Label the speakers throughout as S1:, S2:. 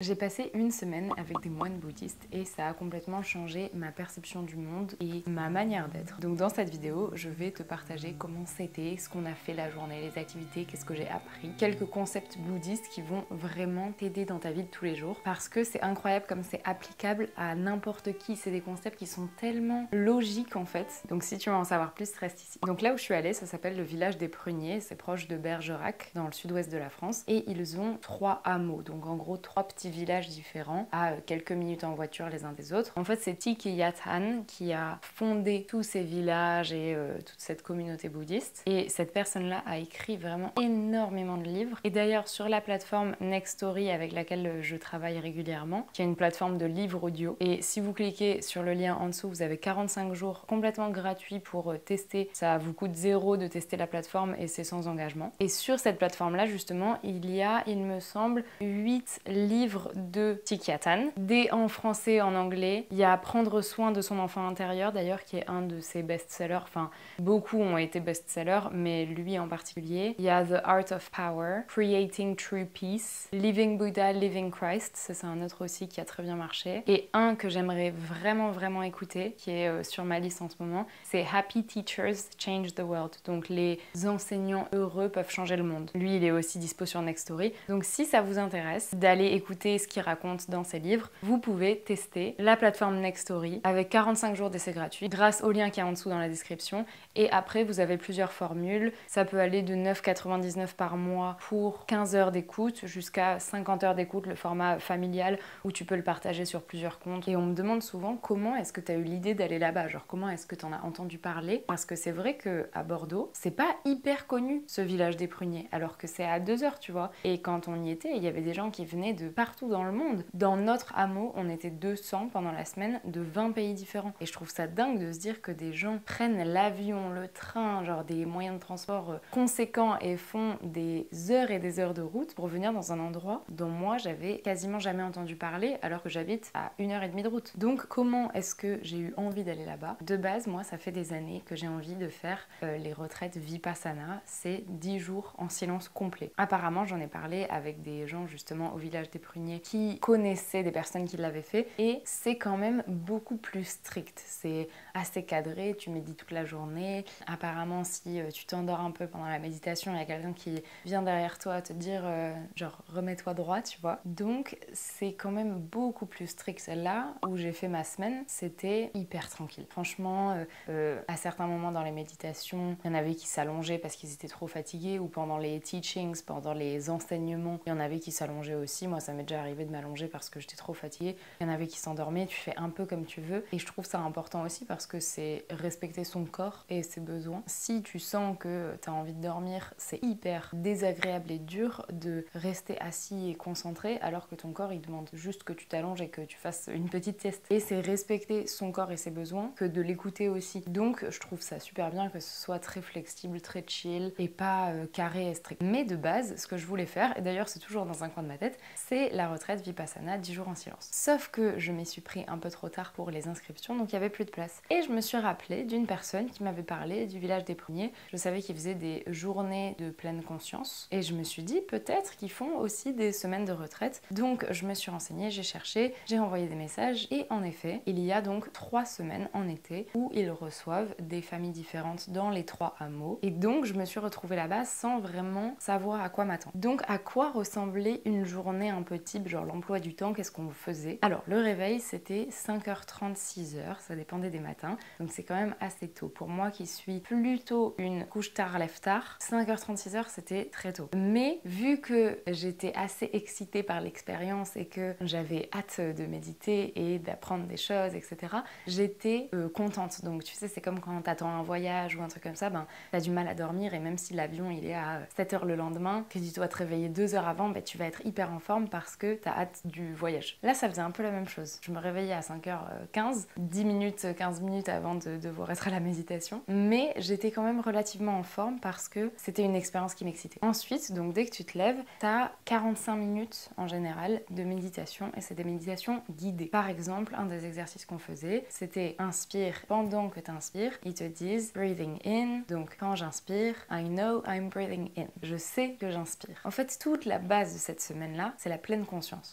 S1: J'ai passé une semaine avec des moines bouddhistes et ça a complètement changé ma perception du monde et ma manière d'être. Donc dans cette vidéo, je vais te partager comment c'était, ce qu'on a fait la journée, les activités, qu'est-ce que j'ai appris, quelques concepts bouddhistes qui vont vraiment t'aider dans ta vie de tous les jours parce que c'est incroyable comme c'est applicable à n'importe qui. C'est des concepts qui sont tellement logiques en fait. Donc si tu veux en savoir plus, reste ici. Donc là où je suis allée, ça s'appelle le village des Pruniers, c'est proche de Bergerac dans le sud-ouest de la France et ils ont trois hameaux, donc en gros trois petits villages différents à quelques minutes en voiture les uns des autres. En fait, c'est Tiki Yathan qui a fondé tous ces villages et euh, toute cette communauté bouddhiste. Et cette personne-là a écrit vraiment énormément de livres. Et d'ailleurs, sur la plateforme Nextory avec laquelle je travaille régulièrement, qui est une plateforme de livres audio. Et si vous cliquez sur le lien en dessous, vous avez 45 jours complètement gratuits pour euh, tester. Ça vous coûte zéro de tester la plateforme et c'est sans engagement. Et sur cette plateforme-là, justement, il y a, il me semble, 8 livres de Tikiatan. Des en français, en anglais. Il y a Prendre soin de son enfant intérieur, d'ailleurs, qui est un de ses best-sellers. Enfin, beaucoup ont été best-sellers, mais lui en particulier. Il y a The Art of Power, Creating True Peace, Living Buddha, Living Christ. Ça, c'est un autre aussi qui a très bien marché. Et un que j'aimerais vraiment, vraiment écouter, qui est euh, sur ma liste en ce moment, c'est Happy Teachers Change the World. Donc, les enseignants heureux peuvent changer le monde. Lui, il est aussi dispo sur Nextory. Donc, si ça vous intéresse d'aller écouter ce qu'il raconte dans ses livres, vous pouvez tester la plateforme Nextory avec 45 jours d'essai gratuit grâce au lien qui est en dessous dans la description. Et après, vous avez plusieurs formules. Ça peut aller de 9,99 par mois pour 15 heures d'écoute jusqu'à 50 heures d'écoute, le format familial où tu peux le partager sur plusieurs comptes. Et on me demande souvent comment est-ce que tu as eu l'idée d'aller là-bas, genre comment est-ce que tu en as entendu parler? Parce que c'est vrai que à Bordeaux, c'est pas hyper connu ce village des pruniers, alors que c'est à 2 heures, tu vois. Et quand on y était, il y avait des gens qui venaient de partout dans le monde. Dans notre hameau, on était 200 pendant la semaine de 20 pays différents. Et je trouve ça dingue de se dire que des gens prennent l'avion, le train, genre des moyens de transport euh, conséquents et font des heures et des heures de route pour venir dans un endroit dont moi j'avais quasiment jamais entendu parler alors que j'habite à une heure et demie de route. Donc comment est-ce que j'ai eu envie d'aller là-bas? De base, moi ça fait des années que j'ai envie de faire euh, les retraites Vipassana, c'est 10 jours en silence complet. Apparemment j'en ai parlé avec des gens justement au village des Pruniers qui connaissaient des personnes qui l'avaient fait et c'est quand même beaucoup plus strict. C'est assez cadré, tu médites toute la journée. Apparemment, si euh, tu t'endors un peu pendant la méditation, il y a quelqu'un qui vient derrière toi te dire euh, genre remets-toi droit, tu vois. Donc c'est quand même beaucoup plus strict. Là où j'ai fait ma semaine, c'était hyper tranquille. Franchement, euh, à certains moments dans les méditations, il y en avait qui s'allongeaient parce qu'ils étaient trop fatigués ou pendant les teachings, pendant les enseignements, il y en avait qui s'allongeaient aussi. Moi, ça m'est déjà arrivé de m'allonger parce que j'étais trop fatiguée. Il y en avait qui s'endormaient, tu fais un peu comme tu veux. Et je trouve ça important aussi parce que c'est respecter son corps et ses besoins. Si tu sens que tu as envie de dormir, c'est hyper désagréable et dur de rester assis et concentré alors que ton corps il demande juste que tu t'allonges et que tu fasses une petite sieste. Et c'est respecter son corps et ses besoins que de l'écouter aussi. Donc je trouve ça super bien que ce soit très flexible, très chill et pas euh, carré et strict. Mais de base, ce que je voulais faire, et d'ailleurs c'est toujours dans un coin de ma tête, c'est la retraite Vipassana 10 jours en silence. Sauf que je m'y suis pris un peu trop tard pour les inscriptions, donc il n'y avait plus de place. Et je me suis rappelé d'une personne qui m'avait parlé du village des premiers. Je savais qu'ils faisaient des journées de pleine conscience. Et je me suis dit peut-être qu'ils font aussi des semaines de retraite. Donc je me suis renseignée, j'ai cherché, j'ai envoyé des messages. Et en effet, il y a donc trois semaines en été où ils reçoivent des familles différentes dans les trois hameaux. Et donc je me suis retrouvée là-bas sans vraiment savoir à quoi m'attendre. Donc à quoi ressemblait une journée un peu genre l'emploi du temps, qu'est-ce qu'on faisait? Alors le réveil c'était 5h30, 6h, ça dépendait des matins. Donc c'est quand même assez tôt. Pour moi qui suis plutôt une couche tard, lève tard, 5h30, 6h c'était très tôt. Mais vu que j'étais assez excitée par l'expérience et que j'avais hâte de méditer et d'apprendre des choses, etc., j'étais euh, contente. Donc tu sais, c'est comme quand t'attends un voyage ou un truc comme ça, ben t'as du mal à dormir et même si l'avion il est à 7h le lendemain, que tu dois te réveiller 2 heures avant, ben, tu vas être hyper en forme parce que t'as hâte du voyage. Là, ça faisait un peu la même chose. Je me réveillais à 5h15, 10 minutes, 15 minutes avant de devoir être à la méditation, mais j'étais quand même relativement en forme parce que c'était une expérience qui m'excitait. Ensuite, donc dès que tu te lèves, t'as 45 minutes en général de méditation et c'est des méditations guidées. Par exemple, un des exercices qu'on faisait, c'était inspire pendant que tu inspires. Ils te disent breathing in. Donc quand j'inspire, I know I'm breathing in. Je sais que j'inspire. En fait, toute la base de cette semaine-là, c'est la pleine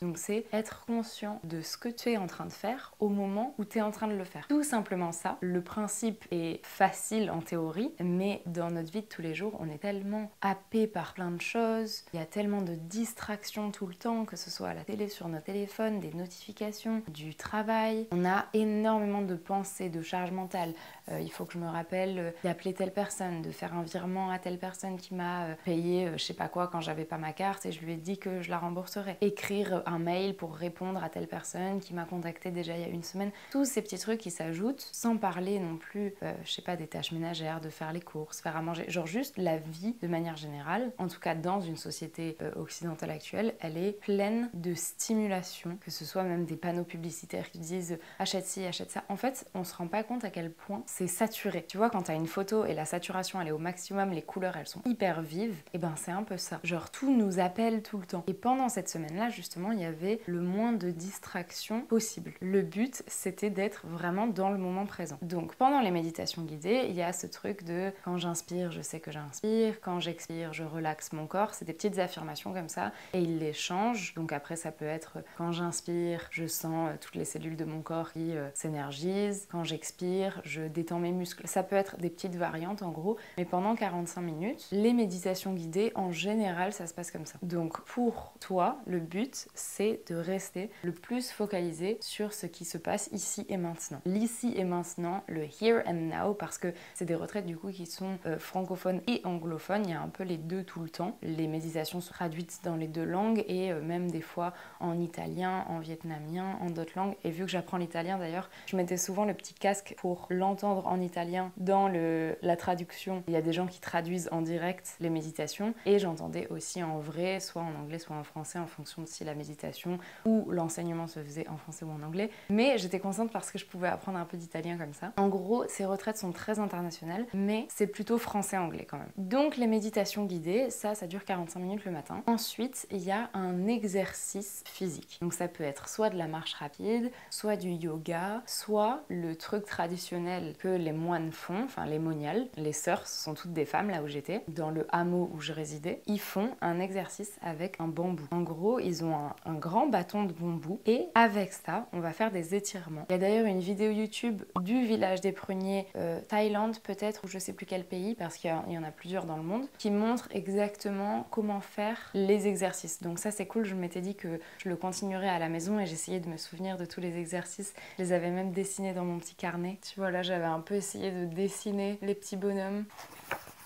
S1: Donc c'est être conscient de ce que tu es en train de faire au moment où tu es en train de le faire. Tout simplement ça. Le principe est facile en théorie, mais dans notre vie de tous les jours, on est tellement happé par plein de choses, il y a tellement de distractions tout le temps, que ce soit à la télé, sur nos téléphones, des notifications, du travail. On a énormément de pensées, de charges mentales. Euh, il faut que je me rappelle euh, d'appeler telle personne, de faire un virement à telle personne qui m'a euh, payé je sais pas quoi quand j'avais pas ma carte et je lui ai dit que je la rembourserais. Écrire un mail pour répondre à telle personne qui m'a contacté déjà il y a une semaine. Tous ces petits trucs qui s'ajoutent sans parler non plus, je sais pas, des tâches ménagères, de faire les courses, faire à manger. Genre juste la vie de manière générale, en tout cas dans une société occidentale actuelle, elle est pleine de stimulation, que ce soit même des panneaux publicitaires qui disent achète ci, achète ça. En fait, on se rend pas compte à quel point c'est saturé. Tu vois, quand tu as une photo et la saturation elle est au maximum, les couleurs elles sont hyper vives, et eh ben c'est un peu ça. Genre tout nous appelle tout le temps. Et pendant cette semaine-là, justement, il y avait le moins de distractions possible. Le but, c'était d'être vraiment dans le moment présent. Donc pendant les méditations guidées, il y a ce truc de quand j'inspire, je sais que j'inspire, quand j'expire, je relaxe mon corps. C'est des petites affirmations comme ça et il les change. Donc après, ça peut être quand j'inspire, je sens euh, toutes les cellules de mon corps qui euh, s'énergisent. Quand j'expire, je détends mes muscles. Ça peut être des petites variantes en gros, mais pendant 45 minutes, les méditations guidées, en général, ça se passe comme ça. Donc pour toi, le but, c'est de rester le plus focalisé sur ce qui se passe ici et maintenant. L'ici et maintenant, le here and now, parce que c'est des retraites du coup qui sont euh, francophones et anglophones. Il y a un peu les deux tout le temps. Les méditations sont traduites dans les deux langues et euh, même des fois en italien, en vietnamien, en d'autres langues. Et vu que j'apprends l'italien d'ailleurs, je mettais souvent le petit casque pour l'entendre en italien dans la traduction. Il y a des gens qui traduisent en direct les méditations et j'entendais aussi en vrai, soit en anglais, soit en français, en fonction de si la méditation ou l'enseignement se faisait en français ou en anglais. Mais j'étais contente parce que je pouvais apprendre un peu d'italien comme ça. En gros, ces retraites sont très internationales, mais c'est plutôt français-anglais quand même. Donc les méditations guidées, ça, ça dure 45 minutes le matin. Ensuite, il y a un exercice physique. Donc ça peut être soit de la marche rapide, soit du yoga, soit le truc traditionnel les moines font, enfin les moniales, les sœurs sont toutes des femmes là où j'étais, dans le hameau où je résidais, ils font un exercice avec un bambou. En gros, ils ont un, grand bâton de bambou et avec ça, on va faire des étirements. Il y a d'ailleurs une vidéo YouTube du village des pruniers, euh, Thaïlande peut-être, ou je sais plus quel pays, parce qu'il y en a plusieurs dans le monde, qui montre exactement comment faire les exercices. Donc ça c'est cool, je m'étais dit que je le continuerai à la maison et j'essayais de me souvenir de tous les exercices. Je les avais même dessinés dans mon petit carnet. Tu vois là j'avais un peu essayé de dessiner les petits bonhommes.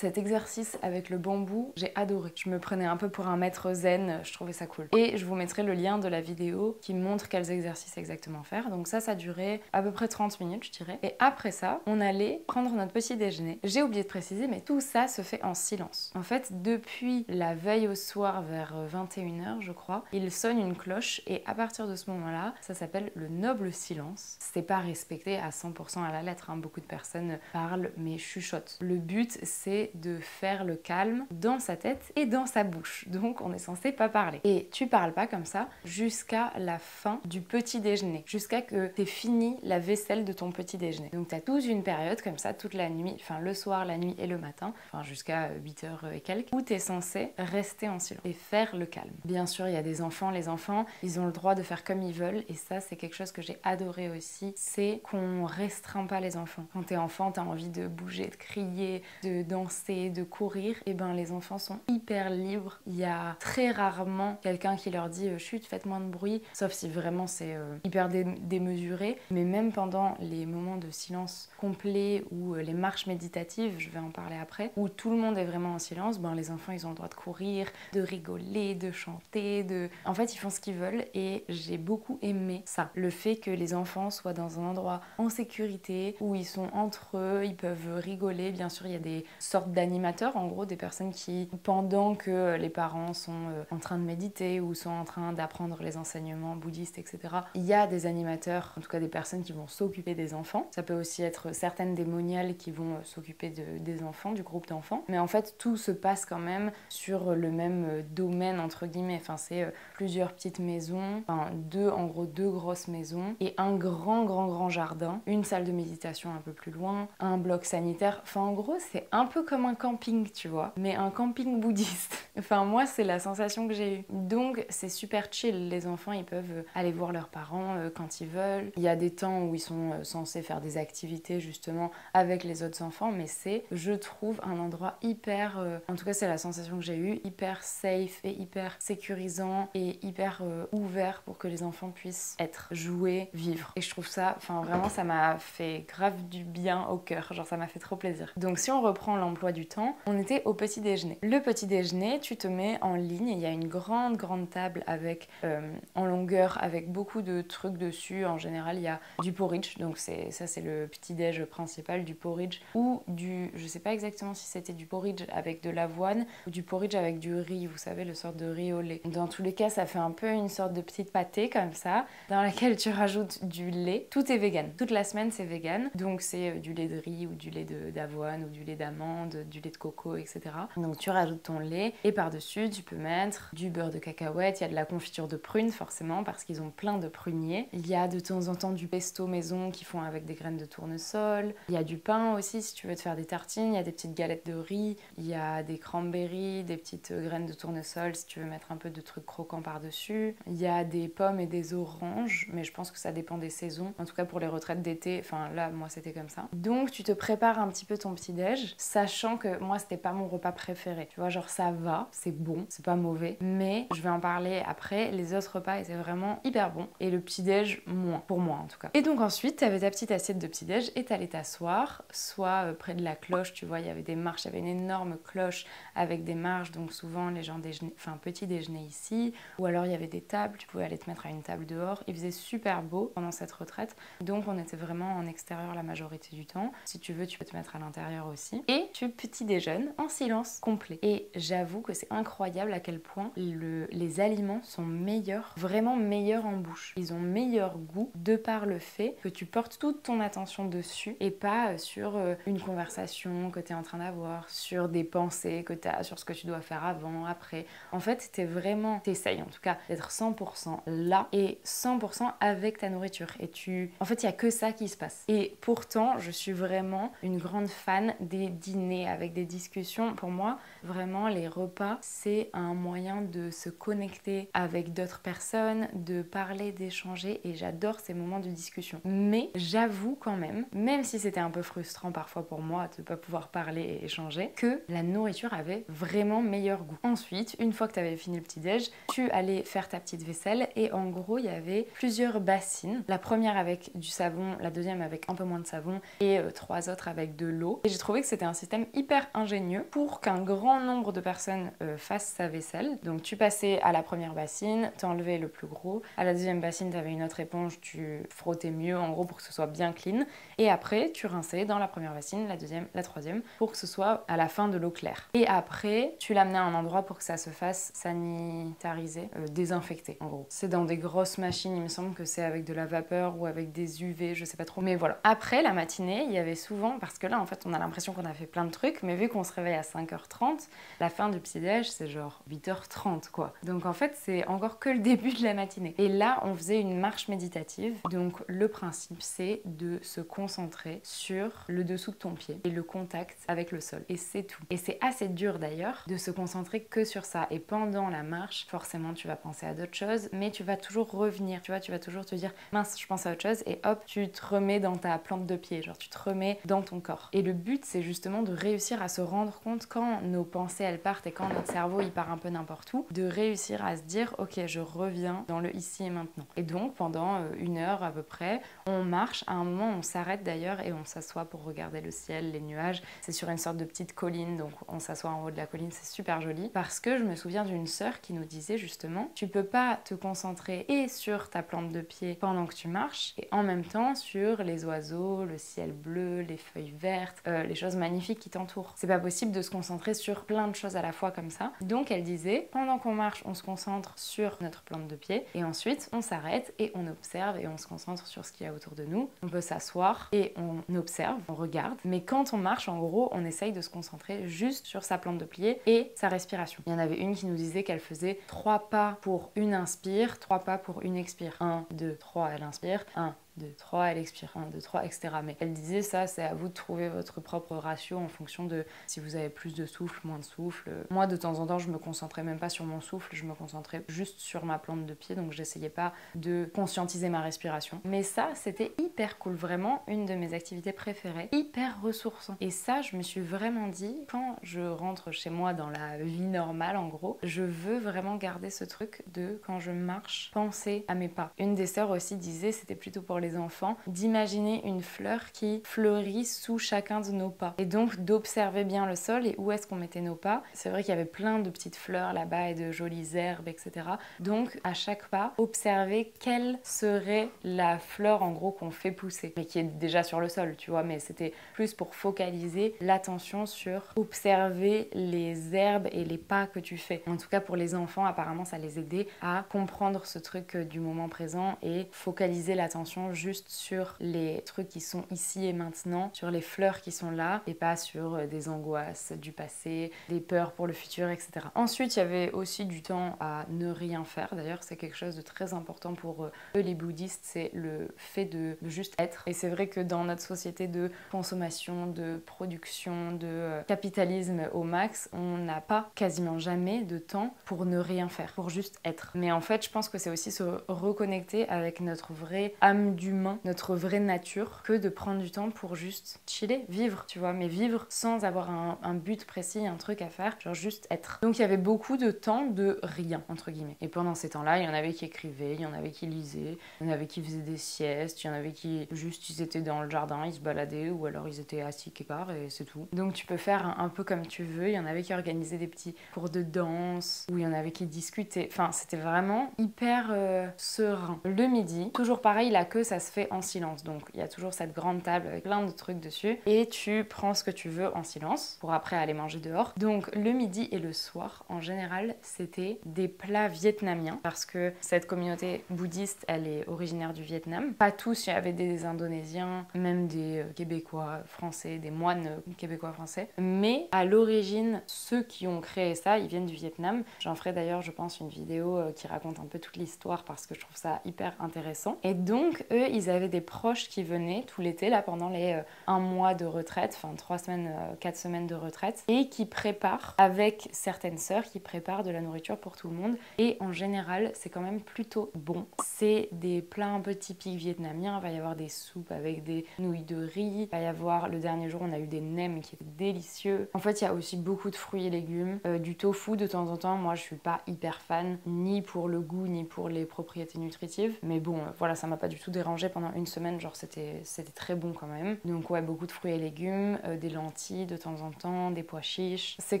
S1: Cet exercice avec le bambou, j'ai adoré. Je me prenais un peu pour un maître zen, je trouvais ça cool. Et je vous mettrai le lien de la vidéo qui montre quels exercices exactement faire. Donc ça, ça durait à peu près 30 minutes, je dirais. Et après ça, on allait prendre notre petit déjeuner. J'ai oublié de préciser, mais tout ça se fait en silence. En fait, depuis la veille au soir vers 21h, je crois, il sonne une cloche et à partir de ce moment-là, ça s'appelle le noble silence. C'est pas respecté à 100% à la lettre. Hein. Beaucoup de personnes parlent mais chuchotent. Le but, c'est de faire le calme dans sa tête et dans sa bouche. Donc on est censé pas parler. Et tu parles pas comme ça jusqu'à la fin du petit déjeuner, jusqu'à que tu aies fini la vaisselle de ton petit déjeuner. Donc tu as toute une période comme ça, toute la nuit, enfin le soir, la nuit et le matin, enfin jusqu'à 8h et quelques, où tu es censé rester en silence et faire le calme. Bien sûr, il y a des enfants, les enfants, ils ont le droit de faire comme ils veulent et ça c'est quelque chose que j'ai adoré aussi, c'est qu'on restreint pas les enfants. Quand tu es enfant, tu as envie de bouger, de crier, de danser de courir, et eh ben les enfants sont hyper libres. Il y a très rarement quelqu'un qui leur dit euh, chut, faites moins de bruit, sauf si vraiment c'est euh, hyper démesuré. Mais même pendant les moments de silence complet ou euh, les marches méditatives, je vais en parler après, où tout le monde est vraiment en silence, ben les enfants ils ont le droit de courir, de rigoler, de chanter, de. En fait, ils font ce qu'ils veulent et j'ai beaucoup aimé ça. Le fait que les enfants soient dans un endroit en sécurité où ils sont entre eux, ils peuvent rigoler. Bien sûr, il y a des sortes d'animateurs, en gros des personnes qui, pendant que les parents sont euh, en train de méditer ou sont en train d'apprendre les enseignements bouddhistes, etc., il y a des animateurs, en tout cas des personnes qui vont s'occuper des enfants. Ça peut aussi être certaines démoniales qui vont euh, s'occuper de, des enfants, du groupe d'enfants. Mais en fait, tout se passe quand même sur le même euh, domaine, entre guillemets. Enfin, c'est plusieurs petites maisons, enfin, deux, en gros, deux grosses maisons et un grand, grand, grand jardin, une salle de méditation un peu plus loin, un bloc sanitaire. Enfin, en gros, c'est un peu comme un camping, tu vois, mais un camping bouddhiste. Enfin, moi, c'est la sensation que j'ai eue. Donc, c'est super chill. Les enfants, ils peuvent aller voir leurs parents euh, quand ils veulent. Il y a des temps où ils sont euh, censés faire des activités justement avec les autres enfants, mais c'est, je trouve, un endroit hyper, euh, en tout cas, c'est la sensation que j'ai eue, hyper safe et hyper sécurisant et hyper ouvert pour que les enfants puissent être, jouer, vivre. Et je trouve ça, enfin, vraiment, ça m'a fait grave du bien au cœur. Genre, ça m'a fait trop plaisir. Donc, si on reprend l'emploi du temps, on était au petit déjeuner. Le petit déjeuner, tu te mets en ligne, il y a une grande, grande table avec, euh, en longueur avec beaucoup de trucs dessus. En général, il y a du porridge, donc ça c'est le petit déj principal, du porridge ou du, je sais pas exactement si c'était du porridge avec de l'avoine ou du porridge avec du riz, vous savez, le sort de riz au lait. Dans tous les cas, ça fait un peu une sorte de petite pâté comme ça, dans laquelle tu rajoutes du lait. Tout est vegan. Toute la semaine, c'est vegan. Donc c'est euh, du lait de riz ou du lait d'avoine ou du lait d'amande, du lait de coco, etc. Donc tu rajoutes ton lait et par-dessus, tu peux mettre du beurre de cacahuète, il y a de la confiture de prunes forcément parce qu'ils ont plein de pruniers. Il y a de temps en temps du pesto maison qui font avec des graines de tournesol. Il y a du pain aussi si tu veux te faire des tartines. Il y a des petites galettes de riz. Il y a des cranberries, des petites graines de tournesol si tu veux mettre un peu de trucs croquants par-dessus. Il y a des pommes et des oranges, mais je pense que ça dépend des saisons. En tout cas pour les retraites d'été, enfin là moi c'était comme ça. Donc tu te prépares un petit peu ton petit déj, sachant que moi c'était pas mon repas préféré. Tu vois genre ça va, c'est bon, c'est pas mauvais, mais je vais en parler après. Les autres repas étaient vraiment hyper bons et le petit déj moins pour moi en tout cas. Et donc ensuite, tu avais ta petite assiette de petit-déj et t'allais t'asseoir, soit euh, près de la cloche, tu vois, il y avait des marches, il y avait une énorme cloche avec des marches, donc souvent les gens déjeunaient, enfin petit déjeuner ici, ou alors il y avait des tables, tu pouvais aller te mettre à une table dehors. Il faisait super beau pendant cette retraite, donc on était vraiment en extérieur la majorité du temps. Si tu veux, tu peux te mettre à l'intérieur aussi. Et tu petit déjeunes en silence complet. Et j'avoue que c'est incroyable à quel point le, les aliments sont meilleurs, vraiment meilleurs en bouche. Ils ont meilleur goût de par le fait que tu portes toute ton attention dessus et pas euh, sur euh, une conversation que tu es en train d'avoir, sur des pensées que tu as, sur ce que tu dois faire avant, après. En fait, tu es vraiment, t'essayes en tout cas d'être 100% là et 100% avec ta nourriture. Et tu, en fait, il y a que ça qui se passe. Et pourtant, je suis vraiment une grande fan des dîners avec des discussions. Pour moi, vraiment, les repas, c'est un moyen de se connecter avec d'autres personnes, de parler, d'échanger. Et j'adore ces moments de discussion. Mais j'avoue quand même, même si c'était un peu frustrant parfois pour moi de ne pas pouvoir parler et échanger, que la nourriture avait vraiment meilleur goût. Ensuite, une fois que tu avais fini le petit-déj, tu allais faire ta petite vaisselle et en gros, il y avait plusieurs bassines. La première avec du savon, la deuxième avec un peu moins de savon et euh, trois autres avec de l'eau. Et j'ai trouvé que c'était un système hyper ingénieux pour qu'un grand nombre de personnes euh, fassent sa vaisselle. Donc tu passais à la première bassine, t'enlevais le plus gros. À la deuxième bassine, tu avais une autre éponge, tu frottais mieux en gros pour que ce soit bien clean. Et après, tu rinçais dans la première bassine, la deuxième, la troisième pour que ce soit à la fin de l'eau claire. Et après, tu l'amenais à un endroit pour que ça se fasse sanitariser, euh, désinfecter en gros. C'est dans des grosses machines, il me semble que c'est avec de la vapeur ou avec des UV, je sais pas trop. Mais voilà. Après, la matinée, il y avait souvent, parce que là en fait on a l'impression qu'on a fait plein de trucs, mais vu qu'on se réveille à 5h30, la fin du petit-déj c'est genre 8h30 quoi. Donc en fait c'est encore que le début de la matinée. Et là on faisait une marche méditative. Donc le principe c'est de se concentrer sur le dessous de ton pied et le contact avec le sol. Et c'est tout. Et c'est assez dur d'ailleurs de se concentrer que sur ça. Et pendant la marche, forcément tu vas penser à d'autres choses, mais tu vas toujours revenir. Tu vois, tu vas toujours te dire mince, je pense à autre chose et hop, tu te remets dans ta plante de pied. Genre tu te remets dans ton corps. Et le but c'est justement de réussir à se rendre compte quand nos pensées elles partent et quand notre cerveau il part un peu n'importe où, de réussir à se dire ok, je reviens dans le ici et maintenant. Et donc pendant euh, une heure à peu près, on marche. À un moment, on s'arrête d'ailleurs et on s'assoit pour regarder le ciel, les nuages. C'est sur une sorte de petite colline, donc on s'assoit en haut de la colline, c'est super joli. Parce que je me souviens d'une sœur qui nous disait justement, tu peux pas te concentrer et sur ta plante de pied pendant que tu marches et en même temps sur les oiseaux, le ciel bleu, les feuilles vertes, euh, les choses magnifiques qui C'est pas possible de se concentrer sur plein de choses à la fois comme ça. Donc elle disait, pendant qu'on marche, on se concentre sur notre plante de pied et ensuite on s'arrête et on observe et on se concentre sur ce qu'il y a autour de nous. On peut s'asseoir et on observe, on regarde. Mais quand on marche, en gros, on essaye de se concentrer juste sur sa plante de pied et sa respiration. Il y en avait une qui nous disait qu'elle faisait trois pas pour une inspire, trois pas pour une expire. 1, 2, 3, elle inspire. 1, 2, 3, elle expire, 1, 2, 3, etc. Mais elle disait ça, c'est à vous de trouver votre propre ratio en fonction de si vous avez plus de souffle, moins de souffle. Moi, de temps en temps, je me concentrais même pas sur mon souffle, je me concentrais juste sur ma plante de pied, donc j'essayais pas de conscientiser ma respiration. Mais ça, c'était hyper cool, vraiment une de mes activités préférées, hyper ressourçant. Et ça, je me suis vraiment dit, quand je rentre chez moi dans la vie normale, en gros, je veux vraiment garder ce truc de quand je marche, penser à mes pas. Une des sœurs aussi disait, c'était plutôt pour les enfants, d'imaginer une fleur qui fleurit sous chacun de nos pas. Et donc d'observer bien le sol et où est-ce qu'on mettait nos pas. C'est vrai qu'il y avait plein de petites fleurs là-bas et de jolies herbes, etc. Donc à chaque pas, observer quelle serait la fleur en gros qu'on fait pousser, mais qui est déjà sur le sol, tu vois. Mais c'était plus pour focaliser l'attention sur observer les herbes et les pas que tu fais. En tout cas pour les enfants, apparemment ça les aidait à comprendre ce truc euh, du moment présent et focaliser l'attention juste sur les trucs qui sont ici et maintenant, sur les fleurs qui sont là et pas sur euh, des angoisses du passé, des peurs pour le futur, etc. Ensuite, il y avait aussi du temps à ne rien faire. D'ailleurs, c'est quelque chose de très important pour euh, eux, les bouddhistes, c'est le fait de juste être. Et c'est vrai que dans notre société de consommation, de production, de capitalisme au max, on n'a pas quasiment jamais de temps pour ne rien faire, pour juste être. Mais en fait, je pense que c'est aussi se reconnecter avec notre vraie âme d'humain, notre vraie nature, que de prendre du temps pour juste chiller, vivre, tu vois, mais vivre sans avoir un, but précis, un truc à faire, genre juste être. Donc il y avait beaucoup de temps de rien, entre guillemets. Et pendant ces temps-là, il y en avait qui écrivaient, il y en avait qui lisaient, il y en avait qui faisaient des siestes, il y en avait qui juste ils étaient dans le jardin, ils se baladaient, ou alors ils étaient assis quelque part et c'est tout. Donc tu peux faire un, peu comme tu veux. Il y en avait qui organisaient des petits cours de danse, ou il y en avait qui discutaient. Enfin, c'était vraiment hyper euh, serein. Le midi, toujours pareil, la queue, ça se fait en silence. Donc il y a toujours cette grande table avec plein de trucs dessus. Et tu prends ce que tu veux en silence pour après aller manger dehors. Donc le midi et le soir, en général, c'était des plats vietnamiens parce que cette communauté bouddhiste, elle est originaire du Vietnam. Pas tous, il y avait des Indonésiens, même des euh, Québécois français, des moines euh, québécois français. Mais à l'origine, ceux qui ont créé ça, ils viennent du Vietnam. J'en ferai d'ailleurs, je pense, une vidéo qui raconte un peu toute l'histoire parce que je trouve ça hyper intéressant. Et donc, eux, ils avaient des proches qui venaient tout l'été, là, pendant les euh, un mois de retraite, enfin trois semaines, euh, quatre semaines de retraite, et qui préparent, avec certaines sœurs, qui préparent de la nourriture pour tout le monde. Et en général, c'est quand même plutôt bon. C'est des plats un peu typiques vietnamiens. Il va y avoir des soupes avec des nouilles de riz. Il va y avoir, le dernier jour, on a eu des nems qui étaient délicieux. En fait, il y a aussi beaucoup de fruits et légumes, euh, du tofu de temps en temps. Moi, je suis pas hyper fan, ni pour le goût, ni pour les propriétés nutritives. Mais bon, euh, voilà, ça m'a pas du tout dérangé pendant une semaine. Genre, c'était très bon quand même. Donc, ouais, beaucoup de fruits et légumes, euh, des lentilles de temps en temps, des pois chiches. C'est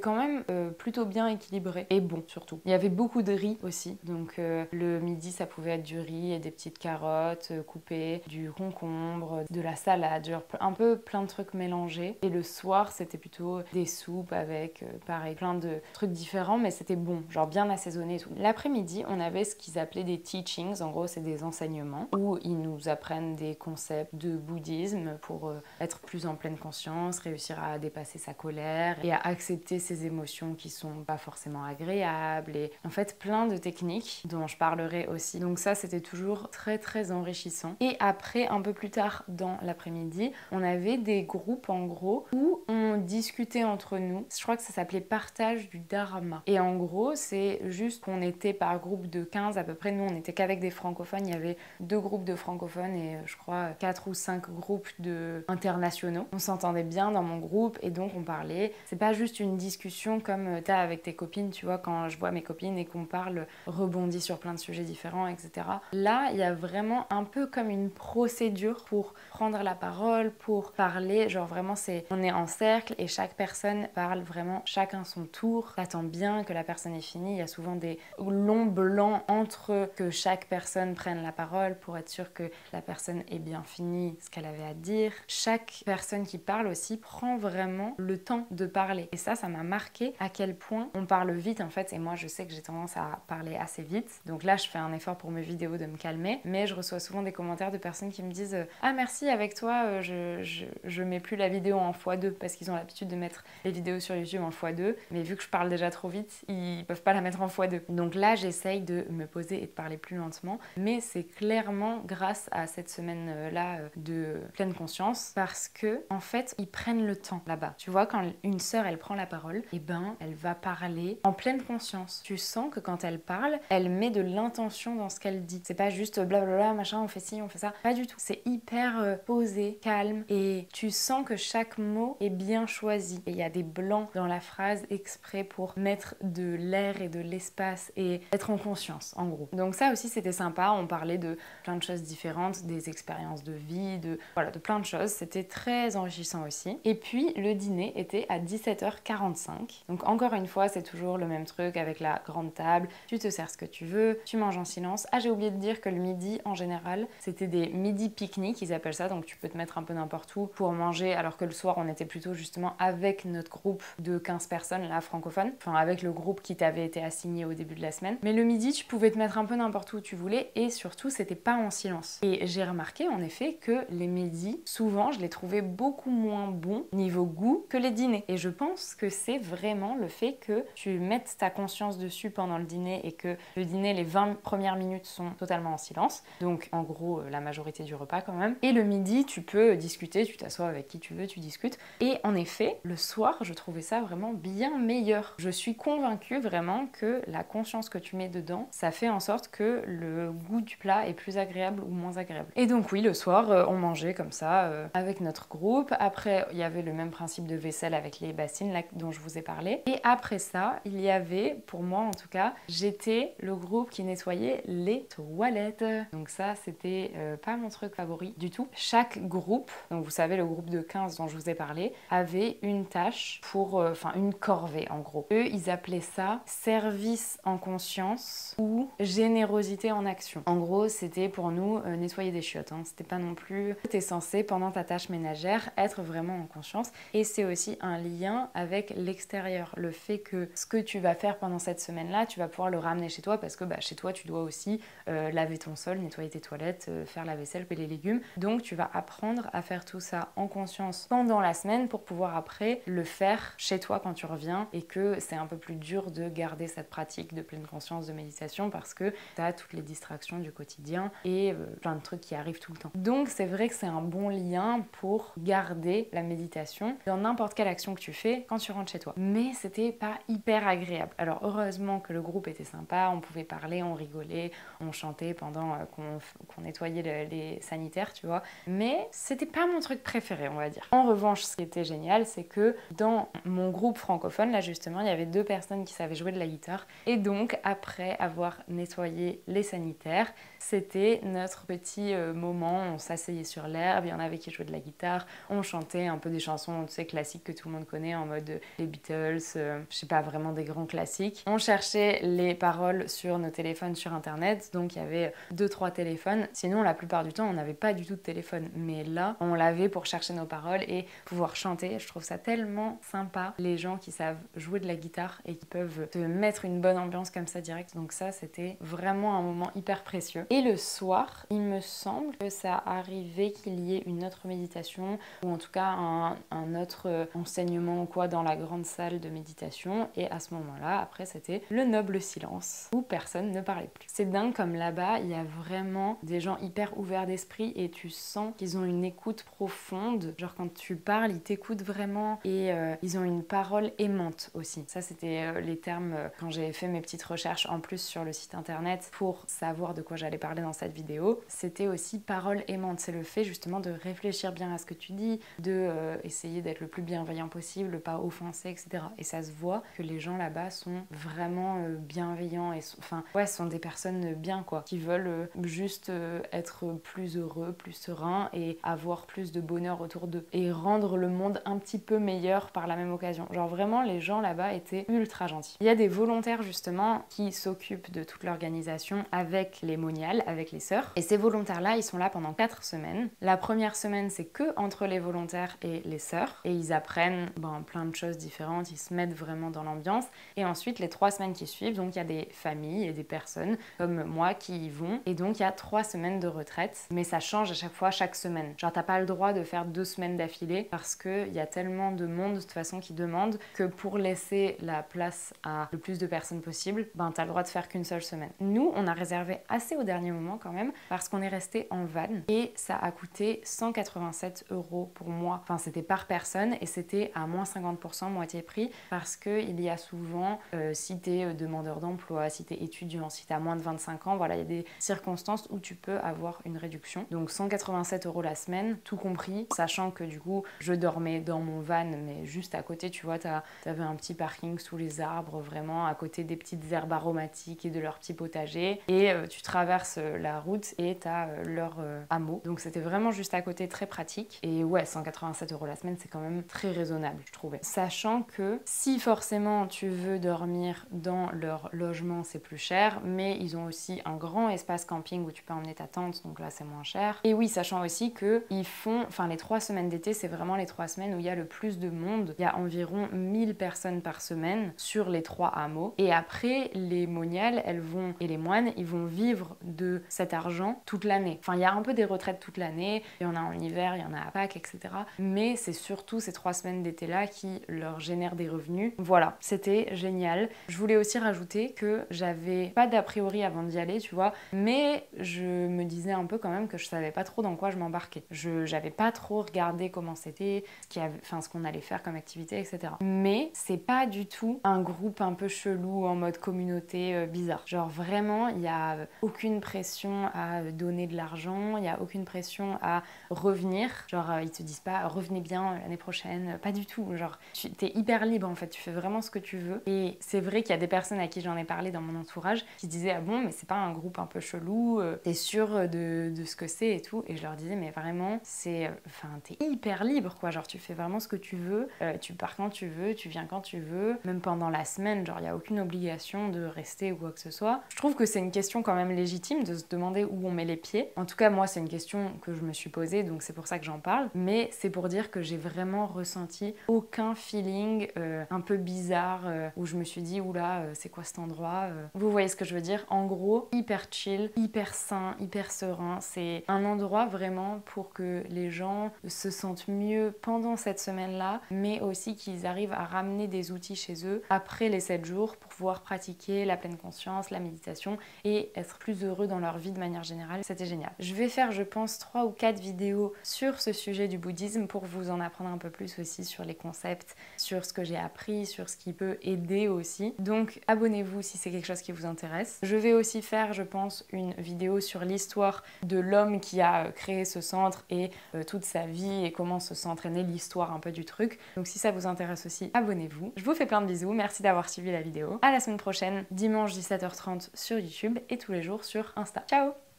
S1: quand même euh, plutôt bien équilibré et bon surtout. Il y avait beaucoup de riz aussi. Donc, le midi, ça pouvait être du riz et des petites carottes coupées, du concombre, de la salade, genre un peu plein de trucs mélangés. Et le soir, c'était plutôt des soupes avec, pareil, plein de trucs différents, mais c'était bon, genre bien assaisonné et tout. L'après-midi, on avait ce qu'ils appelaient des teachings. En gros, c'est des enseignements où ils nous apprennent des concepts de bouddhisme pour euh, être plus en pleine conscience, réussir à dépasser sa colère et à accepter ses émotions qui sont pas forcément agréables et en fait plein de techniques dont je parlerai aussi. Donc ça, c'était toujours très très enrichissant. Et après, un peu plus tard dans l'après-midi, on avait des groupes en gros où on discutait entre nous. Je crois que ça s'appelait partage du dharma. Et en gros, c'est juste qu'on était par groupe de 15 à peu près. Nous, on était qu'avec des francophones. Il y avait deux groupes de francophones et euh, je crois quatre ou cinq groupes de internationaux. On s'entendait bien dans mon groupe et donc on parlait. C'est pas juste une discussion comme euh, t'as avec tes copines, tu vois, quand je vois mes copines et qu'on parle, rebondit sur plein de sujets différents, etc. Là, il y a vraiment un peu comme une procédure pour prendre la parole, pour parler. Genre vraiment, c'est on est en cercle et chaque personne parle vraiment chacun son tour. T'attends bien que la personne ait fini. Il y a souvent des longs blancs entre que chaque personne prenne la parole pour être sûr que la personne ait bien fini ce qu'elle avait à dire. Chaque personne qui parle aussi prend vraiment le temps de parler. Et ça, ça m'a marqué à quel point on parle vite en fait. Et moi, je sais que j'ai tendance à parler assez vite. Donc là, je fais un effort pour mes vidéos de me calmer. Mais je reçois souvent des commentaires de personnes qui me disent Ah merci, avec toi, euh, je, je, je mets plus la vidéo en x2 parce qu'ils l'habitude de mettre les vidéos sur YouTube en x2, mais vu que je parle déjà trop vite, ils peuvent pas la mettre en x2. Donc là, j'essaye de me poser et de parler plus lentement, mais c'est clairement grâce à cette semaine-là euh, de pleine conscience parce que en fait, ils prennent le temps là-bas. Tu vois, quand une sœur elle prend la parole, et eh ben elle va parler en pleine conscience. Tu sens que quand elle parle, elle met de l'intention dans ce qu'elle dit. C'est pas juste blablabla, machin, on fait ci, on fait ça. Pas du tout. C'est hyper euh, posé, calme et tu sens que chaque mot est bien choisi. Et il y a des blancs dans la phrase exprès pour mettre de l'air et de l'espace et être en conscience, en gros. Donc ça aussi c'était sympa. On parlait de plein de choses différentes, des expériences de vie, de voilà, de plein de choses. C'était très enrichissant aussi. Et puis le dîner était à 17h45. Donc encore une fois, c'est toujours le même truc avec la grande table. Tu te sers ce que tu veux, tu manges en silence. Ah, j'ai oublié de dire que le midi en général, c'était des midi pique-nique, ils appellent ça. Donc tu peux te mettre un peu n'importe où pour manger alors que le soir, on était plutôt justement avec notre groupe de 15 personnes là francophones, enfin avec le groupe qui t'avait été assigné au début de la semaine. Mais le midi, tu pouvais te mettre un peu n'importe où tu voulais et surtout, c'était pas en silence. Et j'ai remarqué en effet que les midis, souvent, je les trouvais beaucoup moins bons niveau goût que les dîners. Et je pense que c'est vraiment le fait que tu mettes ta conscience dessus pendant le dîner et que le dîner, les 20 premières minutes sont totalement en silence. Donc en gros, euh, la majorité du repas quand même. Et le midi, tu peux discuter, tu t'assois avec qui tu veux, tu discutes. Et en effet, le soir, je trouvais ça vraiment bien meilleur. Je suis convaincue vraiment que la conscience que tu mets dedans, ça fait en sorte que le goût du plat est plus agréable ou moins agréable. Et donc oui, le soir, euh, on mangeait comme ça euh, avec notre groupe. Après, il y avait le même principe de vaisselle avec les bassines dont je vous ai parlé. Et après ça, il y avait, pour moi en tout cas, j'étais le groupe qui nettoyait les toilettes. Donc ça, c'était euh, pas mon truc favori du tout. Chaque groupe, donc vous savez, le groupe de 15 dont je vous ai parlé, avait une tâche pour, euh, enfin une corvée en gros. Eux, ils appelaient ça service en conscience ou générosité en action. En gros, c'était pour nous euh, nettoyer des chiottes. Hein. C'était pas non plus. T'es censé pendant ta tâche ménagère être vraiment en conscience. Et c'est aussi un lien avec l'extérieur. Le fait que ce que tu vas faire pendant cette semaine-là, tu vas pouvoir le ramener chez toi parce que bah, chez toi, tu dois aussi euh, laver ton sol, nettoyer tes toilettes, faire la vaisselle, peler les légumes. Donc, tu vas apprendre à faire tout ça en conscience pendant la semaine pour pouvoir après le faire chez toi quand tu reviens et que c'est un peu plus dur de garder cette pratique de pleine conscience de méditation parce que tu as toutes les distractions du quotidien et euh, plein de trucs qui arrivent tout le temps. Donc c'est vrai que c'est un bon lien pour garder la méditation dans n'importe quelle action que tu fais quand tu rentres chez toi. Mais c'était pas hyper agréable. Alors heureusement que le groupe était sympa, on pouvait parler, on rigolait, on chantait pendant euh, qu'on nettoyait les sanitaires, tu vois. Mais c'était pas mon truc préféré, on va dire. En revanche, ce qui était génial, c'est que dans mon groupe francophone, là justement, il y avait deux personnes qui savaient jouer de la guitare. Et donc, après avoir nettoyé les sanitaires, c'était notre petit euh, moment. On s'asseyait sur l'herbe, il y en avait qui jouaient de la guitare, on chantait un peu des chansons, tu sais, classiques que tout le monde connaît en mode euh, les Beatles, euh, je sais pas, vraiment des grands classiques. On cherchait les paroles sur nos téléphones sur internet, donc il y avait deux, trois téléphones. Sinon, la plupart du temps, on n'avait pas du tout de téléphone. Mais là, on l'avait pour chercher nos paroles et pouvoir chanter. Je trouve ça tellement sympa, les gens qui savent jouer de la guitare et qui peuvent te mettre une bonne ambiance comme ça direct. Donc ça, c'était vraiment un moment hyper précieux. Et le soir, il me semble que ça arrivait qu'il y ait une autre méditation ou en tout cas un, un autre enseignement ou quoi dans la grande salle de méditation. Et à ce moment-là, après, c'était le noble silence où personne ne parlait plus. C'est dingue comme là-bas, il y a vraiment des gens hyper ouverts d'esprit et tu sens qu'ils ont une écoute profonde. Genre quand tu parles, ils t'écoutent vraiment et euh, ils ont une parole aimante aussi. Ça, c'était euh, les termes euh, quand j'ai fait mes petites recherches en plus sur le site internet pour savoir de quoi j'allais parler dans cette vidéo. C'était aussi parole aimante. C'est le fait justement de réfléchir bien à ce que tu dis, de essayer d'être le plus bienveillant possible, pas offenser, etc. Et ça se voit que les gens là-bas sont vraiment bienveillants et enfin ouais, sont des personnes bien quoi, qui veulent juste être plus heureux, plus serein et avoir plus de bonheur autour d'eux et rendre le monde un petit peu meilleur par la même occasion. Genre vraiment, les gens là-bas étaient ultra gentils. Il y a des volontaires justement qui s'occupent de toute l'organisation avec les moniales, avec les sœurs. Et ces volontaires-là, ils sont là pendant 4 semaines. La première semaine, c'est que entre les volontaires et les sœurs. Et ils apprennent ben, plein de choses différentes, ils se mettent vraiment dans l'ambiance. Et ensuite, les 3 semaines qui suivent, donc il y a des familles et des personnes comme moi qui y vont. Et donc il y a 3 semaines de retraite. Mais ça change à chaque fois, chaque semaine. Genre t'as pas le droit de faire deux semaines d'affilée parce qu'il y y a tellement de monde de toute façon qui demande que pour laisser la place à le plus de personnes possible, ben t'as le droit de faire qu'une seule semaine. Nous, on a réservé assez au dernier moment quand même parce qu'on est resté en van et ça a coûté 187 euros pour moi. Enfin, c'était par personne et c'était à moins 50%, moitié prix, parce qu'il y a souvent, euh, si tu es euh, demandeur d'emploi, si tu es étudiant, si tu as moins de 25 ans, voilà, il y a des circonstances où tu peux avoir une réduction. Donc 187 euros la semaine, tout compris, sachant que du coup, je dormais dans mon van, mais juste à côté, tu vois, tu avais un petit parking sous les arbres, vraiment à côté des petites herbes aromatiques et de leur petit potager. Et euh, tu traverses la route et tu as leur hameau. Donc c'était vraiment juste à côté, très pratique. Et ouais, 187 euros la semaine, c'est quand même très raisonnable, je trouvais. Sachant que si forcément tu veux dormir dans leur logement, c'est plus cher, mais ils ont aussi un grand espace camping où tu peux emmener ta tente, donc là c'est moins cher. Et oui, sachant aussi que ils font, enfin les trois semaines d'été, c'est vraiment les trois semaines où il y a le plus de monde. Il y a environ 1000 personnes par semaine sur les trois hameaux. Et après, les moniales, elles vont, et les moines, ils vont vivre de cet argent toute l'année. Enfin, il y a un peu des retraites toute l'année, il y en a en hiver, il y en a à Pâques, etc. Mais c'est surtout ces trois semaines d'été-là qui leur génèrent des revenus. Voilà, c'était génial. Je voulais aussi rajouter que j'avais pas d'a priori avant d'y aller, tu vois, mais je me disais un peu quand même que je savais pas trop dans quoi je m'embarquais. Je j'avais pas trop regardé comment c'était, ce enfin ce qu'on allait faire comme activité, etc. Mais c'est pas du tout un groupe un peu chelou en mode communauté euh, bizarre. Genre vraiment, il y a aucune pression à donner de l'argent, il y a aucune pression à revenir. Genre euh, ils te disent pas revenez bien l'année prochaine, pas du tout. Genre tu es hyper libre en fait, tu fais vraiment ce que tu veux. Et c'est vrai qu'il y a des personnes à qui j'en ai parlé dans mon entourage qui disaient ah bon mais c'est pas un groupe un peu chelou, euh, t'es sûr de, de, ce que c'est et tout. Et je leur disais mais vraiment c'est, euh, enfin t'es hyper libre quoi. Genre tu fais vraiment ce que tu veux, tu pars quand tu veux, tu viens quand tu veux, même pendant la semaine. Genre il y a aucune obligation de rester ou quoi que ce soit. Je trouve que c'est une question quand même légitime de se demander où on met les pieds. En tout cas moi c'est une question que je me suis posée donc c'est pour ça que j'en parle. Mais c'est pour dire que j'ai vraiment ressenti aucun feeling euh, un peu bizarre euh, où je me suis dit oula euh, c'est quoi cet endroit vous voyez ce que je veux dire? En gros hyper chill hyper sain hyper serein c'est un endroit vraiment pour que les gens se sentent mieux pendant cette semaine là mais aussi qu'ils arrivent à ramener des outils chez eux après les 7 jours pour pouvoir pratiquer la pleine conscience la méditation et être plus heureux dans leur vie de manière générale c'était génial je vais faire je pense 3 ou 4 vidéos sur ce sujet du bouddhisme pour vous en apprendre un peu plus aussi sur les concepts, sur ce que j'ai appris, sur ce qui peut aider aussi. Donc abonnez-vous si c'est quelque chose qui vous intéresse. Je vais aussi faire, je pense, une vidéo sur l'histoire de l'homme qui a euh, créé ce centre et euh, toute sa vie et comment ce centre est né, un peu du truc. Donc si ça vous intéresse aussi, abonnez-vous. Je vous fais plein de bisous, merci d'avoir suivi la vidéo. À la semaine prochaine, dimanche 17h30 sur YouTube et tous les jours sur Insta. Ciao